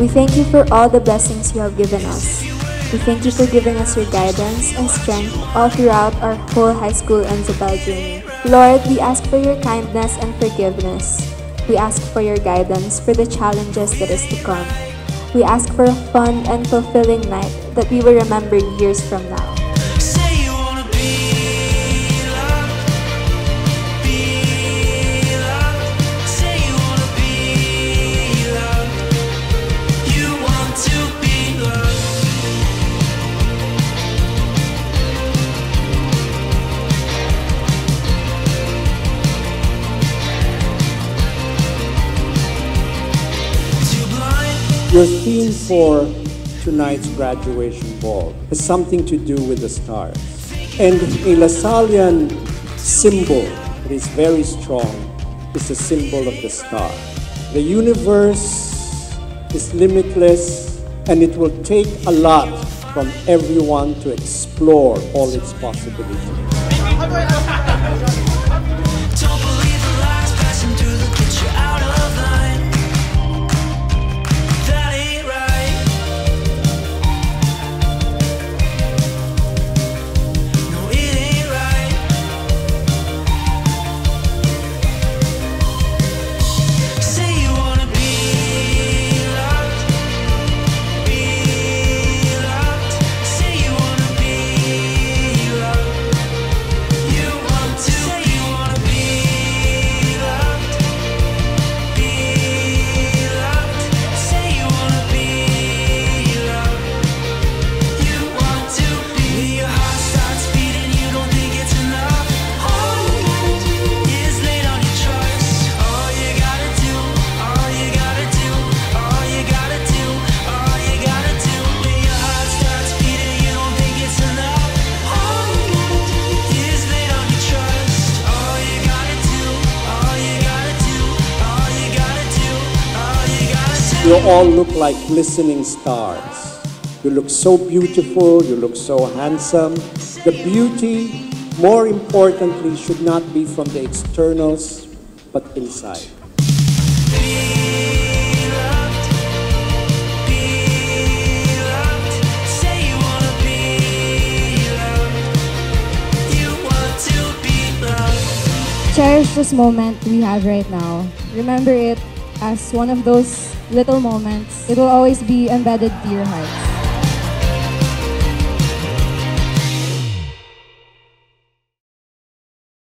We thank you for all the blessings you have given us. We thank you for giving us your guidance and strength all throughout our whole high school and Zobel journey. Lord, we ask for your kindness and forgiveness. We ask for your guidance for the challenges that is to come. We ask for a fun and fulfilling night that we will remember years from now. Your theme for tonight's graduation ball has something to do with the stars. And a Lasallian symbol that is very strong is the symbol of the star. The universe is limitless and it will take a lot from everyone to explore all its possibilities. You all look like glistening stars. You look so beautiful, you look so handsome. The beauty, more importantly, should not be from the externals, but inside. Cherish this moment we have right now. Remember it as one of those little moments. It will always be embedded to your hearts.